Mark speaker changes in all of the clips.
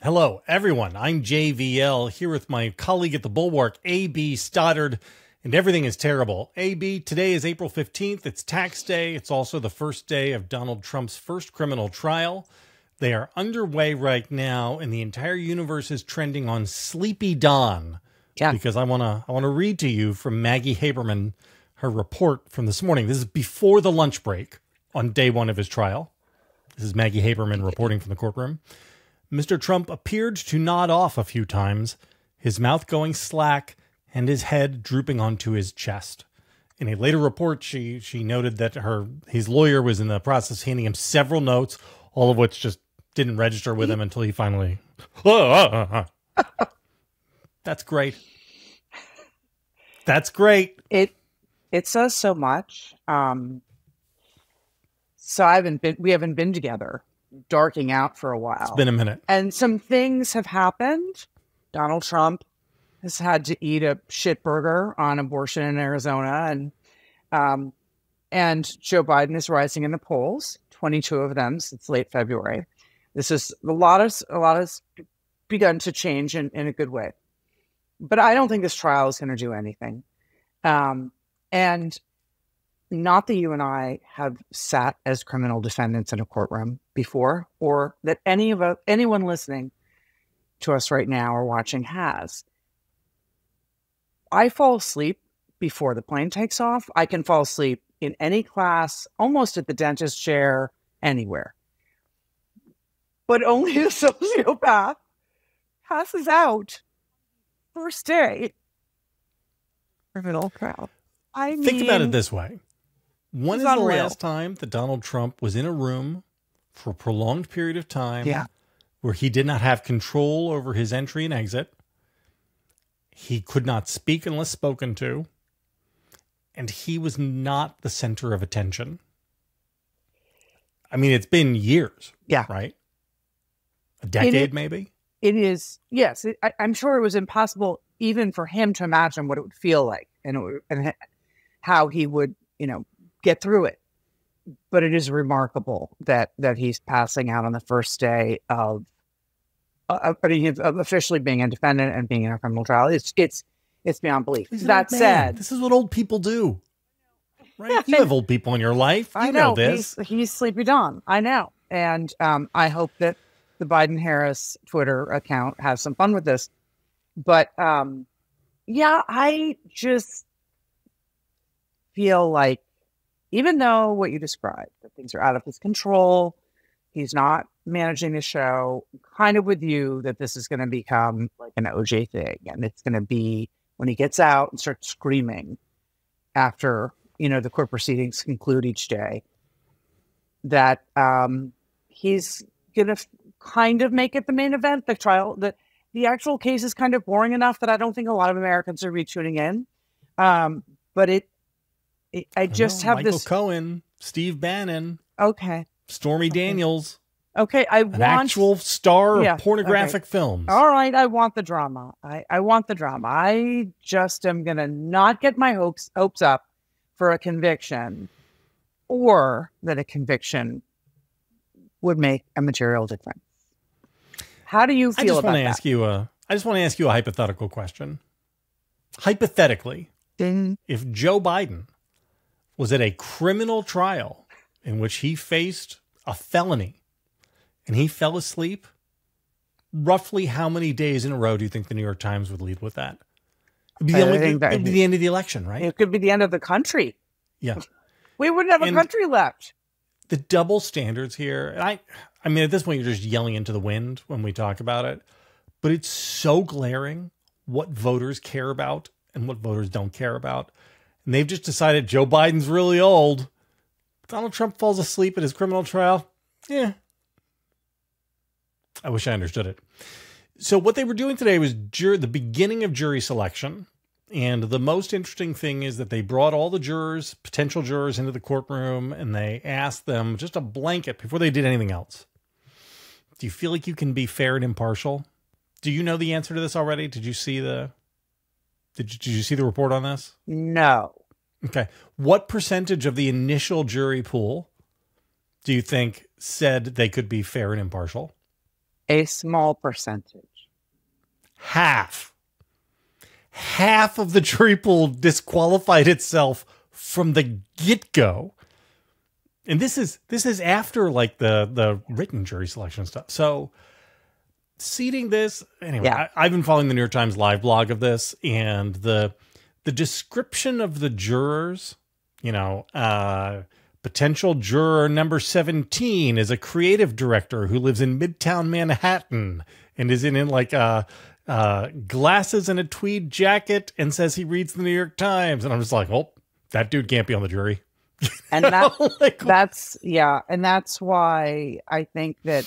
Speaker 1: Hello, everyone. I'm JVL here with my colleague at the Bulwark, AB Stoddard, and everything is terrible. AB, today is April 15th. It's tax day. It's also the first day of Donald Trump's first criminal trial. They are underway right now, and the entire universe is trending on Sleepy Don.
Speaker 2: Yeah.
Speaker 1: Because I want to I want to read to you from Maggie Haberman her report from this morning. This is before the lunch break on day 1 of his trial. This is Maggie Haberman reporting from the courtroom. Mr. Trump appeared to nod off a few times, his mouth going slack and his head drooping onto his chest. In a later report, she she noted that her his lawyer was in the process handing him several notes, all of which just didn't register with him until he finally. Oh, ah, ah, ah. That's great. That's great.
Speaker 2: It it says so much. Um, so I haven't been. We haven't been together, darking out for a while.
Speaker 1: It's been a minute.
Speaker 2: and some things have happened. Donald Trump has had to eat a shit burger on abortion in Arizona, and um, and Joe Biden is rising in the polls. Twenty two of them since late February. This is a lot of a lot has begun to change in, in a good way. But I don't think this trial is going to do anything. Um, and not that you and I have sat as criminal defendants in a courtroom before, or that any of us, anyone listening to us right now or watching has. I fall asleep before the plane takes off. I can fall asleep in any class, almost at the dentist chair, anywhere. But only a sociopath passes out first day criminal trial. I mean,
Speaker 1: Think about it this way. When
Speaker 2: It's
Speaker 1: the
Speaker 2: unreal.
Speaker 1: last time that Donald Trump was in a room for a prolonged period of time
Speaker 2: Yeah.
Speaker 1: where he did not have control over his entry and exit? He could not speak unless spoken to. And he was not the center of attention. I mean, it's been years,
Speaker 2: Yeah.
Speaker 1: right? A decade,
Speaker 2: it-
Speaker 1: maybe?
Speaker 2: it is yes it, I, i'm sure it was impossible even for him to imagine what it would feel like and, it, and how he would you know get through it but it is remarkable that that he's passing out on the first day of uh, of, of officially being a defendant and being in a criminal trial it's it's it's beyond belief
Speaker 1: He's
Speaker 2: that said
Speaker 1: this is what old people do, right? You have old people in your life. You
Speaker 2: I
Speaker 1: know,
Speaker 2: know,
Speaker 1: this.
Speaker 2: He's, he's Sleepy Don. I know. And um, I hope that the Biden Harris Twitter account has some fun with this. But um, yeah, I just feel like even though what you described, that things are out of his control, he's not managing the show, kind of with you that this is going to become like an OJ thing. And it's going to be when he gets out and starts screaming after, you know, the court proceedings conclude each day, that um, he's going to kind of make it the main event. The trial, the, the actual case is kind of boring enough that I don't think a lot of Americans are retuning in. Um, but it I just
Speaker 1: know,
Speaker 2: have
Speaker 1: Michael
Speaker 2: this.
Speaker 1: Cohen, Steve Bannon,
Speaker 2: okay.
Speaker 1: Stormy Daniels,
Speaker 2: Okay. I
Speaker 1: an
Speaker 2: want
Speaker 1: actual star
Speaker 2: Yeah,
Speaker 1: of pornographic films.
Speaker 2: All right, I want the drama. I, I want the drama. I just am gonna not get my hopes hopes up for a conviction, or that a conviction would make a material difference. How do you feel?
Speaker 1: I just
Speaker 2: about
Speaker 1: want to ask you a. I just want to ask you a hypothetical question. Hypothetically,
Speaker 2: Ding.
Speaker 1: if Joe Biden was at a criminal trial in which he faced a felony and he fell asleep, roughly how many days in a row do you think the New York Times would lead with that? It'd be, the, only,
Speaker 2: think that-
Speaker 1: it'd be the end of the election, right?
Speaker 2: It could be the end of the country.
Speaker 1: Yeah.
Speaker 2: We wouldn't have a country left.
Speaker 1: the double standards here and i i mean at this point you're just yelling into the wind when we talk about it but it's so glaring what voters care about and what voters don't care about and they've just decided joe biden's really old donald trump falls asleep at his criminal trial yeah i wish i understood it so what they were doing today was jur- the beginning of jury selection and the most interesting thing is that they brought all the jurors, potential jurors, into the courtroom and they asked them just a blanket before they did anything else. Do you feel like you can be fair and impartial? Do you know the answer to this already? Did you see the did you, did you see the report on this?
Speaker 2: No.
Speaker 1: Okay. What percentage of the initial jury pool do you think said they could be fair and impartial?
Speaker 2: A small percentage.
Speaker 1: Half. Half of the jury pool disqualified itself from the get go. And this is this is after like the the written jury selection stuff. So seating this anyway,
Speaker 2: Yeah.
Speaker 1: I, I've been following the New York Times live blog of this and the the description of the jurors, you know, uh potential juror number 17 is a creative director who lives in Midtown Manhattan and is in, in like uh uh glasses and a tweed jacket and says he reads the New York Times and I'm just like, "Oh, that dude can't be on the jury."
Speaker 2: And that
Speaker 1: like,
Speaker 2: that's yeah, and that's why I think that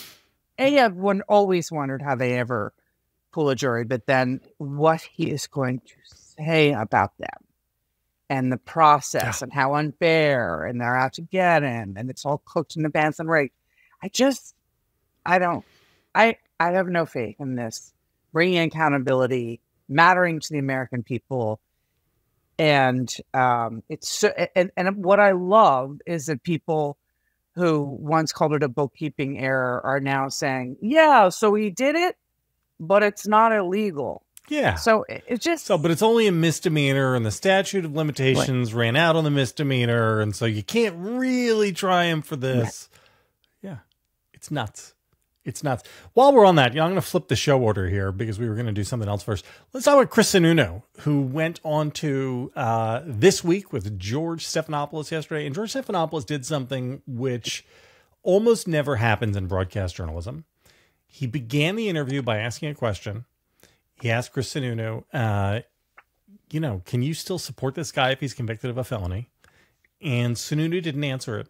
Speaker 2: a I've one always wondered how they ever pull a jury, but then what he is going to say about them and the process and how unfair and they're out to get him and it's all cooked in advance and right. I just I don't I I have no faith in this bringing accountability, mattering to the American people and um, it's so, and and what I love is that people who once called it a bookkeeping error are now saying, "Yeah, so he did it, but it's not illegal."
Speaker 1: yeah.
Speaker 2: So it's it just
Speaker 1: So, but it's only a misdemeanor, and the statute of limitations ran out on the misdemeanor, and so you can't really try him for this. Yeah, it's nuts. It's nuts. While we're on that, yeah, I'm going to flip the show order here because we were going to do something else first. Let's talk about Chris Sununu, who went on to uh, this week with George Stephanopoulos yesterday, and George Stephanopoulos did something which almost never happens in broadcast journalism. He began the interview by asking a question. He asked Chris Sununu, uh, you know, can you still support this guy if he's convicted of a felony? And Sununu didn't answer it.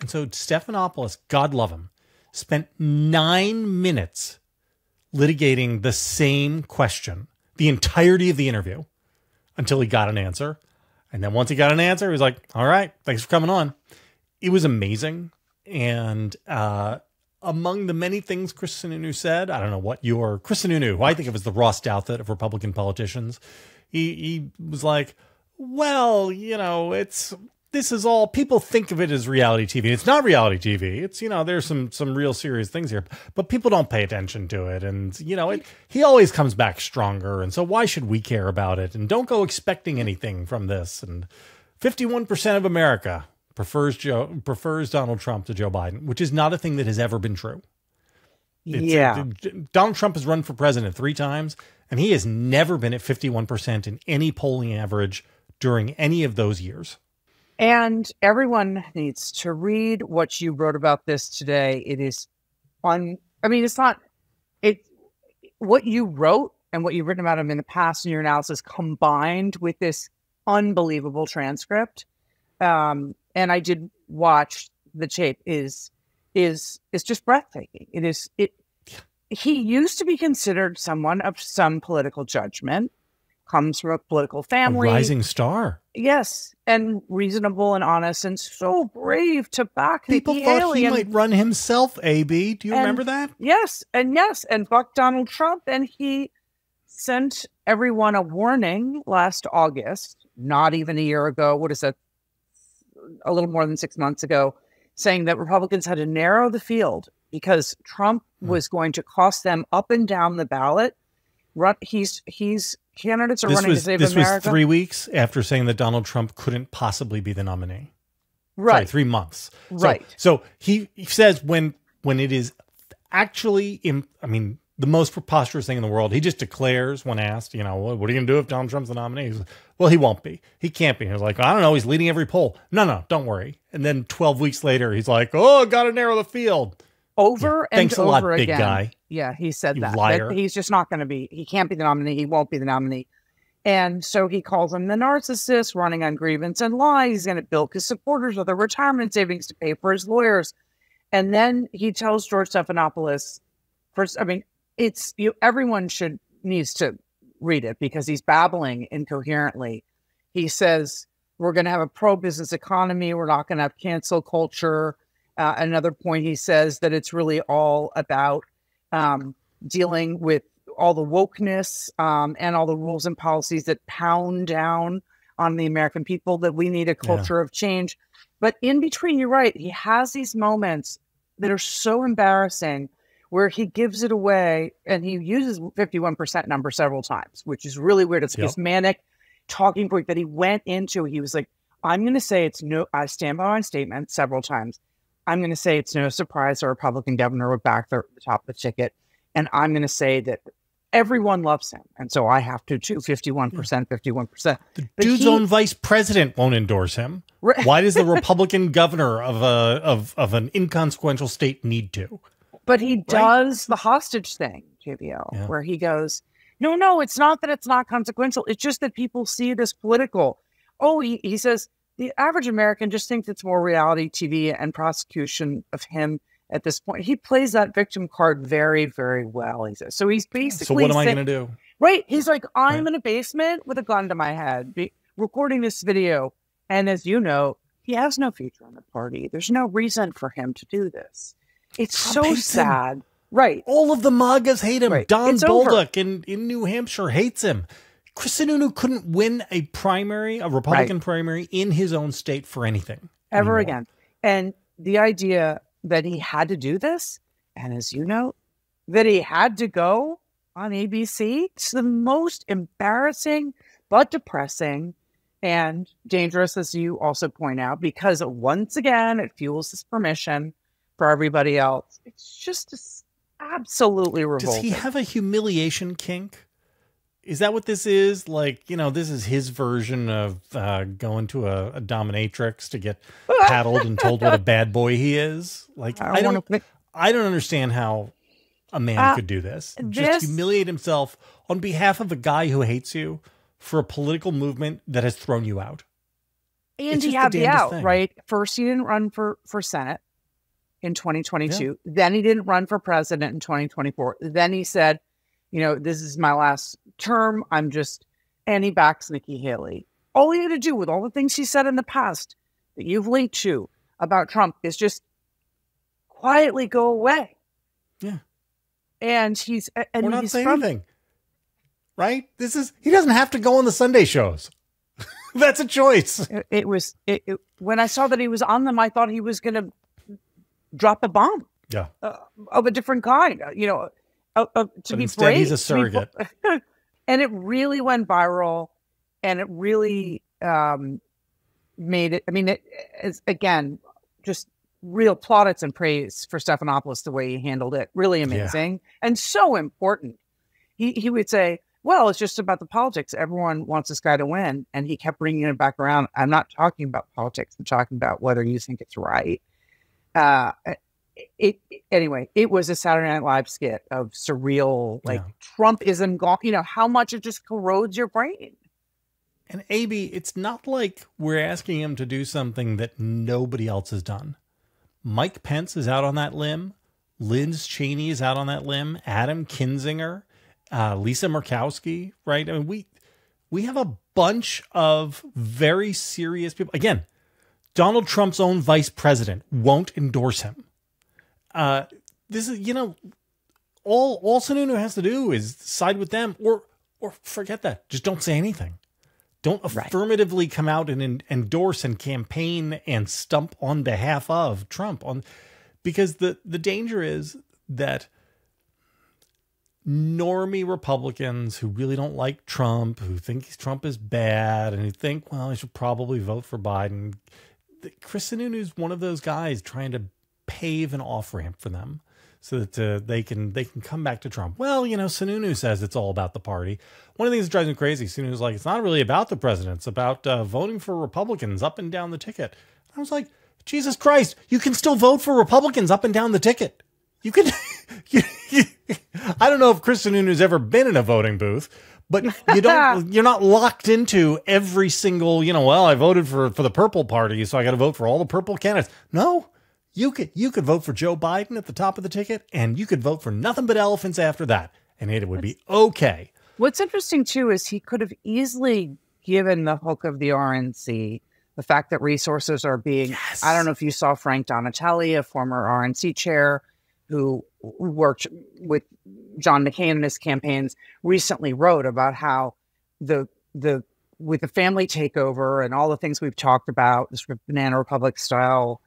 Speaker 1: And so Stephanopoulos, God love him, spent nine minutes litigating the same question, the entirety of the interview, until he got an answer. And then once he got an answer, he was like, all right, thanks for coming on. It was amazing. And uh, among the many things Chris Sununu said, I don't know what your Chris Sununu, who I think of as the Ross Douthat of Republican politicians, he he was like, well, you know, it's this is all people think of it as reality TV. It's not reality TV. It's you know, there's some some real serious things here, but people don't pay attention to it, and you know, it he always comes back stronger, and so why should we care about it? And don't go expecting anything from this. And 51% of America prefers Joe prefers Donald Trump to Joe Biden, which is not a thing that has ever been true. It's-
Speaker 2: yeah.
Speaker 1: it- Donald Trump has run for president three times, and he has never been at 51% in any polling average during any of those years.
Speaker 2: And everyone needs to read what you wrote about this today. It is on, I mean, it's not, it, what you wrote and what you've written about him in the past in your analysis combined with this unbelievable transcript. Um, and I did watch the tape is, is, is just breathtaking. It is, it, he used to be considered someone of some political judgment, comes from a political
Speaker 1: A
Speaker 2: family.
Speaker 1: rising star.
Speaker 2: Yes, and reasonable and honest, and so brave to back the
Speaker 1: People thought he might run himself, AB. Do you
Speaker 2: And-
Speaker 1: remember that?
Speaker 2: Yes, and yes, and buck Donald Trump, and he sent everyone a warning last August, not even a year ago. What is that? A little more than six months ago, saying that Republicans had to narrow the field because Trump
Speaker 1: Hmm.
Speaker 2: was going to cost them up and down the ballot. Run, he's he's candidates are
Speaker 1: This
Speaker 2: running
Speaker 1: was
Speaker 2: to save
Speaker 1: this
Speaker 2: America.
Speaker 1: was three weeks after saying that Donald Trump couldn't possibly be the nominee. Sorry,
Speaker 2: right,
Speaker 1: three months.
Speaker 2: Right.
Speaker 1: So, he, he says when when it is actually, I mean, the most preposterous thing in the world. He just declares when asked, you know, what, what are you going to do if Donald Trump's the nominee? He's like, well, he won't be. He can't be. He's like, I don't know. He's leading every poll. No, no, don't worry. And then 12 weeks later, he's like, oh, got to narrow the field.
Speaker 2: Over and
Speaker 1: Thanks a
Speaker 2: over
Speaker 1: lot, big
Speaker 2: again.
Speaker 1: guy.
Speaker 2: Yeah, he said
Speaker 1: You
Speaker 2: that.
Speaker 1: liar.
Speaker 2: That he's just not going to be. He can't be the nominee. He won't be the nominee. And so he calls him the narcissist, running on grievance and lies. He's going to bilk his supporters with their retirement savings to pay for his lawyers. And then he tells George Stephanopoulos, first, I mean, it's you. Everyone should needs to read it because he's babbling incoherently. He says we're going to have a pro-business economy. We're not going to have cancel culture. Uh, another point, he says that it's really all about um, dealing with all the wokeness um, and all the rules and policies that pound down on the American people. That we need a culture of change. But in between, you're right. He has these moments that are so embarrassing where he gives it away and he uses 51% number several times, which is really weird. It's
Speaker 1: Yep.
Speaker 2: this manic talking point that he went into. He was like, I'm going to say it's no, I stand by my statement several times. I'm going to say it's no surprise a Republican governor would back the, the top of the ticket. And I'm going to say that everyone loves him. And so I have to too 51%, 51%. Hmm.
Speaker 1: The
Speaker 2: But
Speaker 1: dude's
Speaker 2: he-
Speaker 1: own vice president won't endorse him.
Speaker 2: Right.
Speaker 1: Why does the Republican governor of a of of an inconsequential state need to?
Speaker 2: But he does the hostage thing, JVL,
Speaker 1: Yeah.
Speaker 2: where he goes, No, no, it's not that it's not consequential. It's just that people see it as political. Oh, he, he says the average American just thinks it's more reality TV and prosecution of him at this point. He plays that victim card very, very well. He says so. He's basically
Speaker 1: So what am I going to do?
Speaker 2: Right. He's like, I'm
Speaker 1: Right.
Speaker 2: in a basement with a gun to my head, be- recording this video. And as you know, he has no future in the party. There's no reason for him to do this. It's so
Speaker 1: hates him.
Speaker 2: sad. Right.
Speaker 1: All of the MAGAs hate him.
Speaker 2: Right.
Speaker 1: Don
Speaker 2: It's.
Speaker 1: Bolduc in, in New Hampshire hates him. Chris Sununu couldn't win a primary, a Republican primary in his own state for anything.
Speaker 2: Ever
Speaker 1: anymore.
Speaker 2: again. And the idea that he had to do this, and as you know, that he had to go on ABC, it's the most embarrassing but depressing and dangerous, as you also point out, because once again, it fuels his permission for everybody else. It's just absolutely
Speaker 1: Does he have a humiliation kink? Is that what this is? Like, you know, this is his version of uh, going to a, a dominatrix to get paddled and told what a bad boy he is. Like, I don't,
Speaker 2: wanna think-
Speaker 1: I don't understand how a man
Speaker 2: Uh,
Speaker 1: could do this.
Speaker 2: this-
Speaker 1: Just humiliate himself on behalf of a guy who hates you for a political movement that has thrown you out.
Speaker 2: And he had the out,
Speaker 1: thing.
Speaker 2: right? First, he didn't run for, for Senate in 2022. Then he didn't run for president in 2024. Then he said, you know, this is my last term. I'm just, Annie backs Nikki Haley. All you had to do with all the things he said in the past that you've linked to about Trump is just quietly go away.
Speaker 1: Yeah.
Speaker 2: And he's, and
Speaker 1: We're not
Speaker 2: he's
Speaker 1: saying
Speaker 2: from,
Speaker 1: anything. Right? This is he doesn't have to go on the Sunday shows. That's a choice.
Speaker 2: It, it was it, it, when I saw that he was on them, I thought he was going to drop a bomb
Speaker 1: Yeah.
Speaker 2: uh, of a different kind. uh, You know, uh, uh, to
Speaker 1: But
Speaker 2: be
Speaker 1: instead he's a
Speaker 2: surrogate. be and it really went viral, and it really um, made it. I mean, it is again just real plaudits and praise for Stephanopoulos the way he handled it. Really amazing and so important. He he would say. Well, it's just about the politics. Everyone wants this guy to win. And he kept bringing it back around. I'm not talking about politics. I'm talking about whether you think it's right. Uh, it, it- anyway, it was a Saturday Night Live skit of surreal, like
Speaker 1: Yeah.
Speaker 2: Trumpism gone, you know, how much it just corrodes your brain.
Speaker 1: And AB, it's not like we're asking him to do something that nobody else has done. Mike Pence is out on that limb. Liz Cheney is out on that limb. Adam Kinzinger, uh, Lisa Murkowski, right? I mean, we we have a bunch of very serious people. Again, Donald Trump's own vice president won't endorse him. Uh, this is, you know, all all Sununu has to do is side with them, or or forget that. Just don't say anything. Don't
Speaker 2: Right.
Speaker 1: affirmatively come out and en- endorse and campaign and stump on behalf of Trump on because the the danger is that normie Republicans who really don't like Trump, who think Trump is bad, and who think, well, I should probably vote for Biden. Chris Sununu is one of those guys trying to pave an off ramp for them so that uh, they can they can come back to Trump. Well, you know, Sununu says it's all about the party. One of the things that drives me crazy, Sununu's like, it's not really about the president. It's about uh, voting for Republicans up and down the ticket. I was like, Jesus Christ, you can still vote for Republicans up and down the ticket. You can. you, you- I don't know if Chris Sununu's ever been in a voting booth, but you don't. You're not locked into every single. You know, well, I voted for for the purple party, so I got to vote for all the purple candidates. No, you could you could vote for Joe Biden at the top of the ticket, and you could vote for nothing but elephants after that, and it would be okay.
Speaker 2: What's interesting too is he could have easily given the hook of the RNC the fact that resources are being.
Speaker 1: Yes.
Speaker 2: I don't know if you saw Frank Donatelli, a former RNC chair who worked with John McCain in his campaigns, recently wrote about how the the with the family takeover and all the things we've talked about, this sort of banana republic style.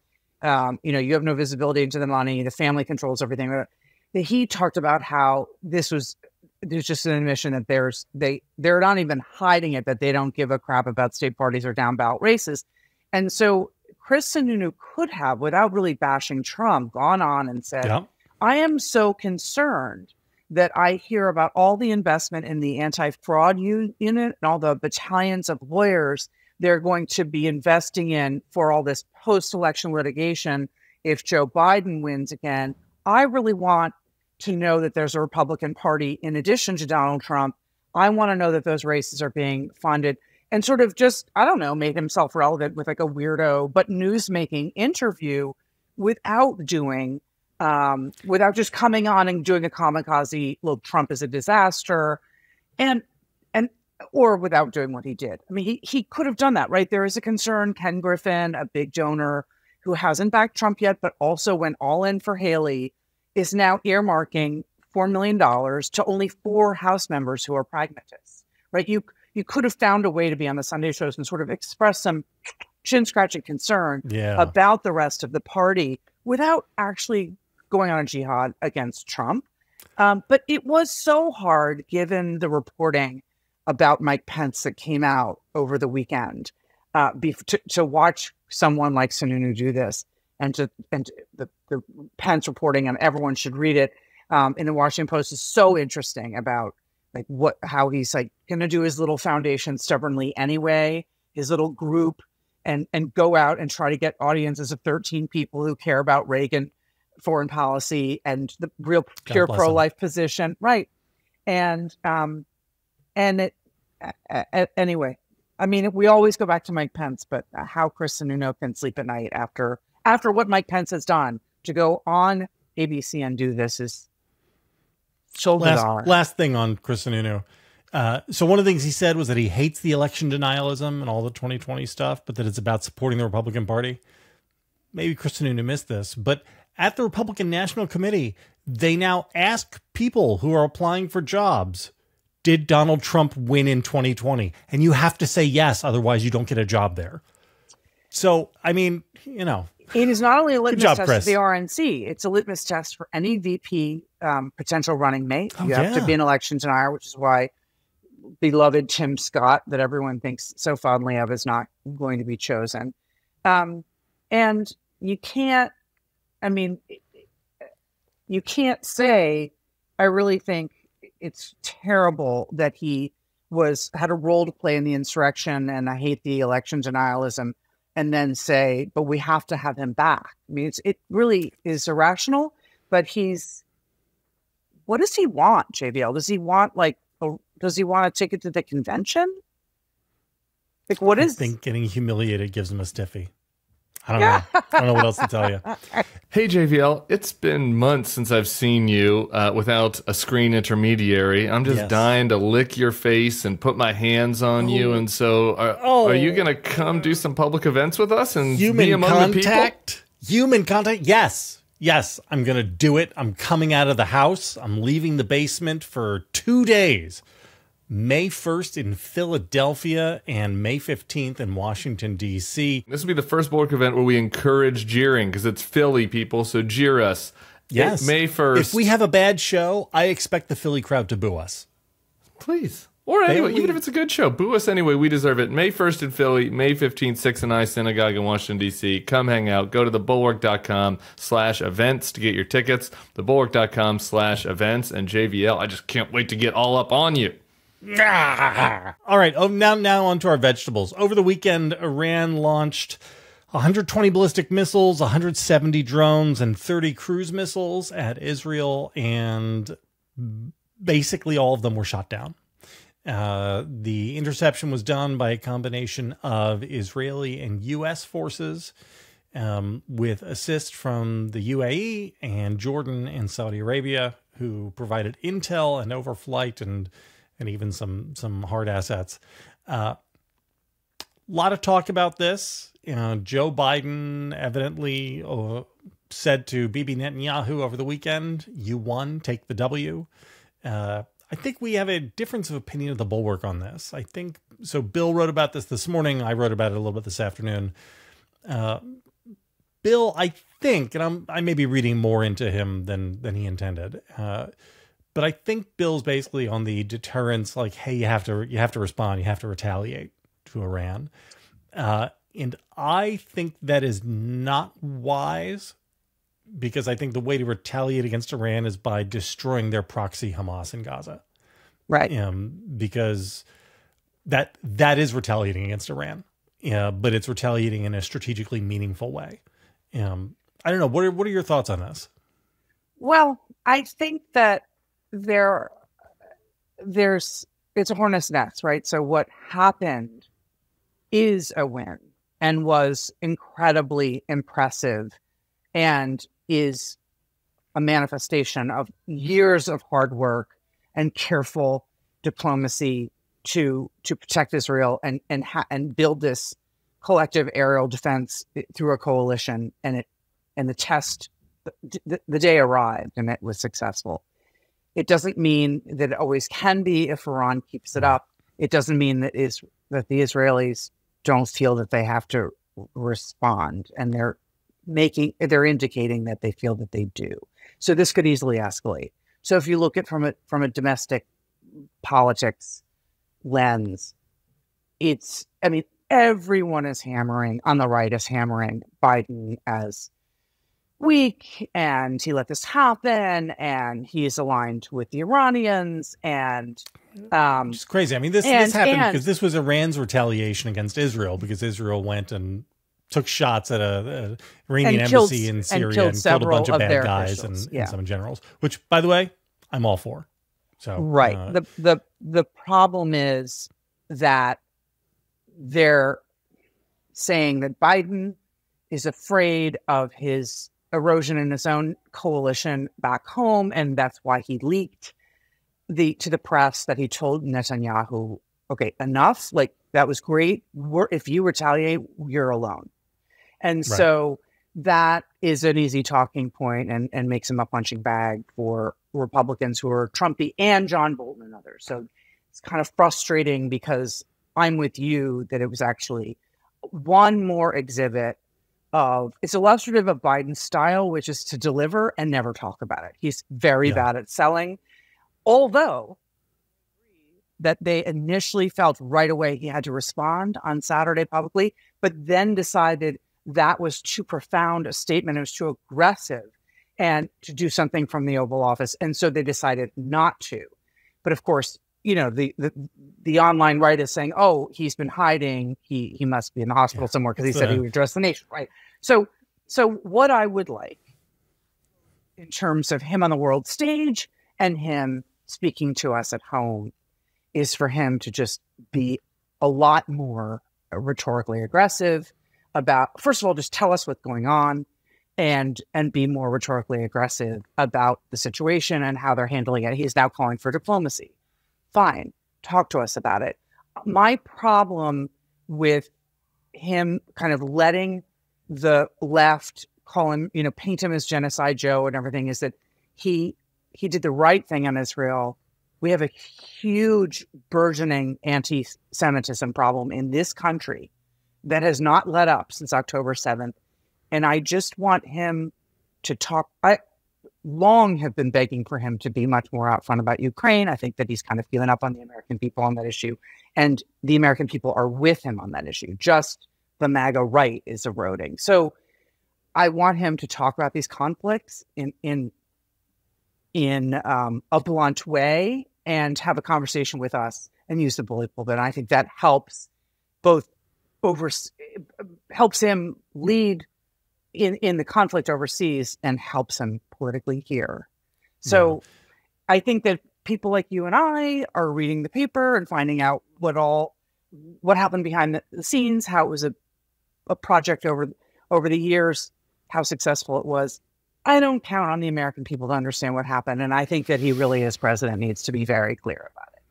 Speaker 2: Um, you know, you have no visibility into the money. The family controls everything. he talked about how this was there's just an admission that there's they they're not even hiding it that they don't give a crap about state parties or down ballot races, and so Chris Sununu could have, without really bashing Trump, gone on and said,
Speaker 1: Yeah.
Speaker 2: I am so concerned that I hear about all the investment in the anti fraud unit and all the battalions of lawyers they're going to be investing in for all this post election litigation if Joe Biden wins again. I really want to know that there's a Republican Party in addition to Donald Trump. I want to know that those races are being funded and sort of just, I don't know, made himself relevant with like a weirdo but newsmaking interview without doing um, without just coming on and doing a kamikaze, look, Trump is a disaster, and or without doing what he did. I mean, he he could have done that, right? There is a concern. Ken Griffin, a big donor who hasn't backed Trump yet, but also went all in for Haley, is now earmarking four million dollars to only four House members who are pragmatists, right? You you could have found a way to be on the Sunday shows and sort of express some chin scratching concern
Speaker 1: Yeah.
Speaker 2: about the rest of the party without actually going on a jihad against Trump. Um, but it was so hard given the reporting about Mike Pence that came out over the weekend uh, be, to, to watch someone like Sununu do this and to and the, the Pence reporting and everyone should read it um, in the Washington Post is so interesting about like what how he's like going to do his little foundation stubbornly anyway, his little group and and go out and try to get audiences of 13 people who care about Reagan foreign policy and the real pure pro life position, right? And um, and it a- a- anyway. I mean, we always go back to Mike Pence, but how Chris Sununu can sleep at night after after what Mike Pence has done to go on ABC and do this is so bizarre.
Speaker 1: last, last thing on Chris Sununu. Uh, so one of the things he said was that he hates the election denialism and all the 2020 stuff, but that it's about supporting the Republican Party. Maybe Chris Sununu missed this, but at the Republican National Committee, they now ask people who are applying for jobs, did Donald Trump win in 2020? And you have to say yes, otherwise you don't get a job there. So, I mean, you know,
Speaker 2: It is not only a litmus
Speaker 1: job,
Speaker 2: test
Speaker 1: Chris.
Speaker 2: for the RNC, it's a litmus test for any VP um, potential running mate.
Speaker 1: Oh,
Speaker 2: you have
Speaker 1: yeah.
Speaker 2: to be an election denier, which is why beloved Tim Scott, that everyone thinks so fondly of, is not going to be chosen. Um, and you can't, I mean, you can't say, I really think it's terrible that he was had a role to play in the insurrection and I hate the election denialism and then say, but we have to have him back. I mean, it's, it really is irrational, but he's, what does he want, JVL? Does he want like, a, does he want a ticket to the convention? Like, what
Speaker 1: I
Speaker 2: is
Speaker 1: think getting humiliated gives him a stiffy. I don't know. I don't know what else to tell you.
Speaker 3: Hey JVL, it's been months since I've seen you uh, without a screen intermediary. I'm just
Speaker 1: Yes.
Speaker 3: dying to lick your face and put my hands on you. And so, are,
Speaker 1: Oh.
Speaker 3: are you gonna come do some public events with us and be
Speaker 1: human
Speaker 3: among the people?
Speaker 1: Human contact human contact yes yes i'm gonna do it i'm coming out of the house i'm leaving the basement for two days may 1st in philadelphia and may 15th in washington d.c
Speaker 3: This will be the first Bulwark event where we encourage jeering because it's Philly people, so jeer us.
Speaker 1: yes
Speaker 3: May 1st.
Speaker 1: if we have a bad show i expect the philly crowd to boo us
Speaker 3: Please. Or anyway, even if it's a good show, boo us anyway. We deserve it. May 1st in Philly, May 15th, 6 and I Synagogue in Washington, D.C. Come hang out. Go to thebulwark.com slash events to get your tickets. Thebulwark.com slash events. And JVL, I just can't wait to get all up on you.
Speaker 1: All right. Oh, now now on to our vegetables. Over the weekend, Iran launched 120 ballistic missiles, 170 drones, and 30 cruise missiles at Israel, and basically all of them were shot down. Uh, the interception was done by a combination of Israeli and U.S. forces, um, with assist from the UAE and Jordan and Saudi Arabia, who provided intel and overflight and and even some some hard assets. Uh, a lot of talk about this. You know, Joe Biden evidently uh, said to Bibi Netanyahu over the weekend, "You won. Take the W." Uh, I think we have a difference of opinion of the bulwark on this. I think so. Bill wrote about this this morning. I wrote about it a little bit this afternoon. Uh, Bill, I think, and I'm I may be reading more into him than than he intended. But I think Bill's basically on the deterrence, like, hey, you have to you have to respond, you have to retaliate to Iran, uh, and I think that is not wise because I think the way to retaliate against Iran is by destroying their proxy Hamas in Gaza,
Speaker 2: Right.
Speaker 1: um, because that that is retaliating against Iran, yeah, but it's retaliating in a strategically meaningful way. Um, I don't know. What are what are your thoughts on this?
Speaker 2: Well, I think that there, there's it's a hornet's nest, right? So what happened is a win and was incredibly impressive, and is a manifestation of years of hard work and careful diplomacy to to protect Israel and and and build this collective aerial defense through a coalition and it and the test the, the day arrived and it was successful. It doesn't mean that it always can be if Iran keeps it mm. up. It doesn't mean that is that the Israelis don't feel that they have to respond, and they're making they're indicating that they feel that they do. So this could easily escalate. So if you look at from a from a domestic politics lens, it's I mean everyone is hammering on the right is hammering Biden as weak and he let this happen and he's aligned with the Iranians and um
Speaker 1: It's crazy. I mean, this
Speaker 2: And-
Speaker 1: this happened
Speaker 2: and-
Speaker 1: because this was Iran's retaliation against Israel because Israel went and took shots at a, a Iranian
Speaker 2: And killed-
Speaker 1: embassy in Syria and
Speaker 2: killed
Speaker 1: killed, a bunch of
Speaker 2: of
Speaker 1: bad guys and,
Speaker 2: Yeah.
Speaker 1: and some generals. Which, by the way, I'm all for. So
Speaker 2: right
Speaker 1: uh,
Speaker 2: the the the problem is that they're saying that Biden is afraid of his erosion in his own coalition back home and that's why he leaked the to the press that he told Netanyahu okay enough like that was great We're, if you retaliate you're alone and
Speaker 1: Right.
Speaker 2: so that is an easy talking point and, and makes him a punching bag for Republicans who are Trumpy and John Bolton and others. So it's kind of frustrating because I'm with you that it was actually one more exhibit Um, of it's illustrative of Biden's style, which is to deliver and never talk about it. He's very
Speaker 1: Yeah.
Speaker 2: bad at selling, although that they initially felt right away he had to respond on Saturday publicly, but then decided that was too profound a statement. It was too aggressive and to do something from the Oval Office. And so they decided not to. But of course, you know, the the, the online right is saying, oh, he's been hiding. He he must be in the hospital
Speaker 1: Yeah,
Speaker 2: somewhere because he said he would address the nation. Right. So so what I would like in terms of him on the world stage and him speaking to us at home is for him to just be a lot more rhetorically aggressive about first of all just tell us what's going on and and be more rhetorically aggressive about the situation and how they're handling it he's now calling for diplomacy fine talk to us about it hmm. my problem with him kind of letting the left call him you know paint him as genocide joe and everything is that he he did the right thing on israel we have a huge burgeoning anti-semitism problem in this country that has not let up since October 7th. And I just want him to talk. I long have been begging for him to be much more out front about Ukraine. I think that he's kind of feeling up on the American people on that issue. And the American people are with him on that issue. Just the MAGA right is eroding. So I want him to talk about these conflicts in in in um, a blunt way and have a conversation with us and use the bully pulpit. And I think that helps both over helps him lead in in the conflict overseas and helps him politically here. So I think that people like you and I are reading the paper and finding out what all what happened behind the, the scenes, how it was a a project over over the years, how successful it was. I don't count on the American people to understand what happened, and I think that he really, as president, needs to be very clear about it.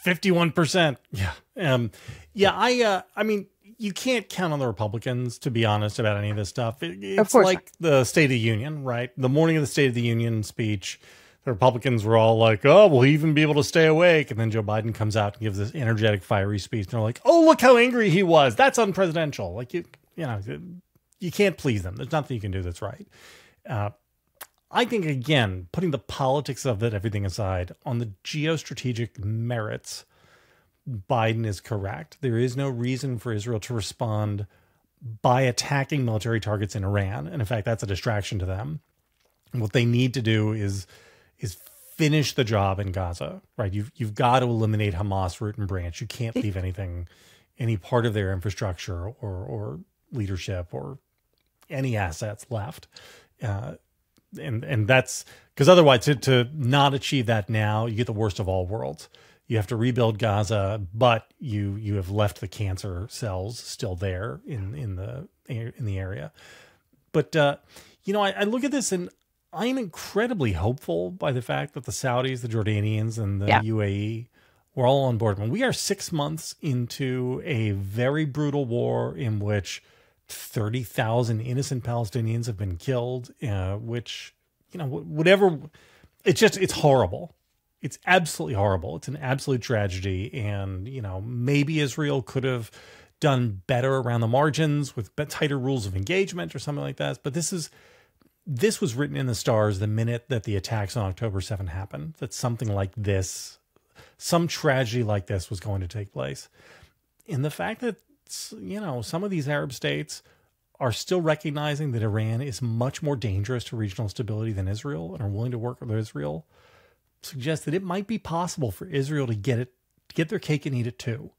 Speaker 1: Fifty-one percent. Yeah. Um. Yeah. I. Uh. I mean, you can't count on the Republicans to be honest about any of this stuff. It, it's
Speaker 2: course
Speaker 1: like the State of the Union, right? The morning of the State of the Union speech, the Republicans were all like, "Oh, will he even be able to stay awake?" And then Joe Biden comes out and gives this energetic, fiery speech, and they're like, "Oh, look how angry he was. That's unpresidential." Like you, you know, you can't please them. There's nothing you can do that's right. Uh, I think again, putting the politics of it, everything aside, on the geostrategic merits, Biden is correct. There is no reason for Israel to respond by attacking military targets in Iran, and in fact, that's a distraction to them. What they need to do is is finish the job in Gaza, right? You've you've got to eliminate Hamas root and branch. You can't leave anything, any part of their infrastructure or or leadership or any assets left. Uh, and and that's because otherwise to, to not achieve that now you get the worst of all worlds you have to rebuild gaza but you you have left the cancer cells still there in in the in the area but uh, you know I, I look at this and i'm incredibly hopeful by the fact that the saudis the jordanians and the
Speaker 2: Yeah.
Speaker 1: uae were all on board when we are six months into a very brutal war in which 30,000 innocent Palestinians have been killed, uh, which, you know, whatever, it's just, it's horrible. It's absolutely horrible. It's an absolute tragedy. And, you know, maybe Israel could have done better around the margins with tighter rules of engagement or something like that. But this is, this was written in the stars the minute that the attacks on October 7 happened, that something like this, some tragedy like this was going to take place. And the fact that you know, some of these Arab states are still recognizing that Iran is much more dangerous to regional stability than Israel and are willing to work with Israel suggests that it might be possible for Israel to get it get their cake and eat it too.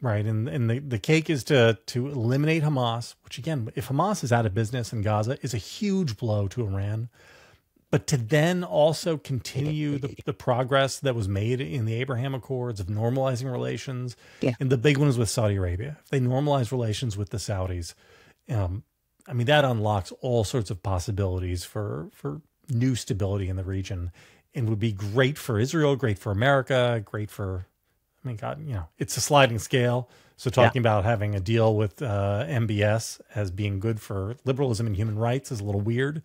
Speaker 1: Right. And and the, the cake is to to eliminate Hamas, which again, if Hamas is out of business in Gaza, is a huge blow to Iran. But to then also continue the, the progress that was made in the Abraham Accords of normalizing relations.
Speaker 2: Yeah.
Speaker 1: And the big one is with Saudi Arabia. If they normalize relations with the Saudis, um, I mean, that unlocks all sorts of possibilities for, for new stability in the region and would be great for Israel, great for America, great for, I mean, God, you know, it's a sliding scale. So talking about having a deal with uh, MBS as being good for liberalism and human rights is a little weird,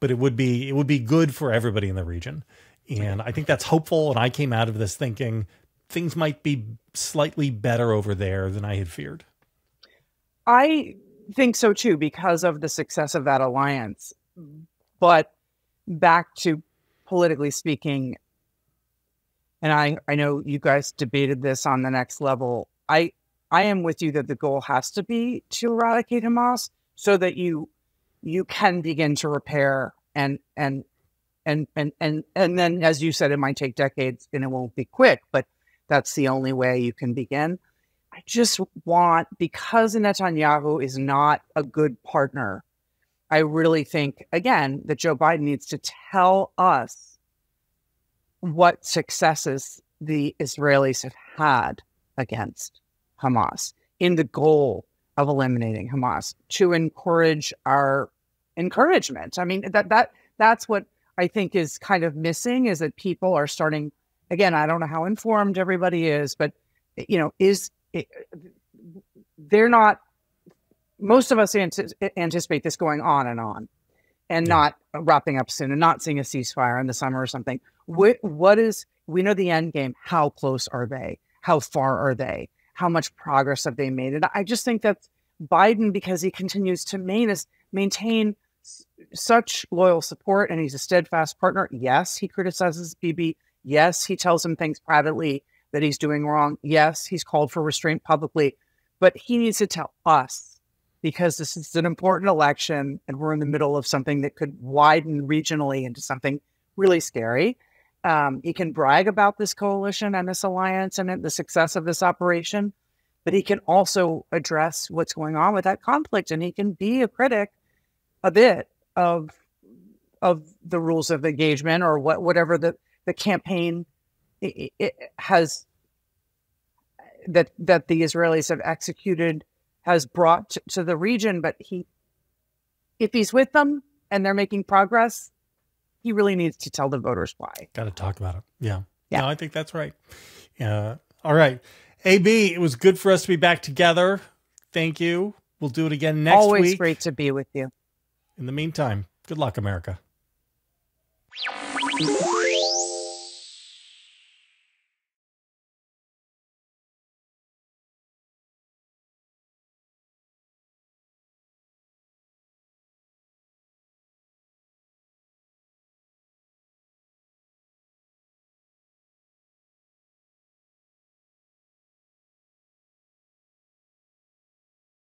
Speaker 1: but it would be it would be good for everybody in the region. And I think that's hopeful. And I came out of this thinking things might be slightly better over there than I had feared.
Speaker 2: I think so too because of the success of that alliance. But back to politically speaking, and I, I know you guys debated this on the next level. I I am with you that the goal has to be to eradicate Hamas so that you you can begin to repair and and and and and and then as you said it might take decades and it won't be quick, but that's the only way you can begin. I just want, because Netanyahu is not a good partner, I really think, again, that Joe Biden needs to tell us what successes the Israelis have had against Hamas in the goal of eliminating Hamas to encourage our encouragement. I mean, that that that's what I think is kind of missing is that people are starting again, I don't know how informed everybody is, but you know, is it, they're not. Most of us anti- anticipate this going on and on, and
Speaker 1: Yeah.
Speaker 2: not wrapping up soon, and not seeing a ceasefire in the summer or something. What what is? We know the end game. How close are they? How far are they? How much progress have they made? And I just think that Biden, because he continues to main, maintain s- such loyal support and he's a steadfast partner. Yes, he criticizes Bibi. Yes, he tells him things privately that he's doing wrong. Yes, he's called for restraint publicly, but he needs to tell us because this is an important election and we're in the middle of something that could widen regionally into something really scary. Um, he can brag about this coalition and this alliance and the success of this operation, but he can also address what's going on with that conflict and he can be a critic a bit of of the rules of engagement or what whatever the the campaign i i it has that that the Israelis have executed has brought to, to the region but he if he's with them and they're making progress he really needs to tell the voters why
Speaker 1: Got to talk about it. Yeah.
Speaker 2: Yeah.
Speaker 1: No, I think that's right. Uh, all right. AB, it was good for us to be back together. Thank you. We'll do it again next
Speaker 2: always
Speaker 1: week.
Speaker 2: great to be with you
Speaker 1: In the meantime, good luck, America.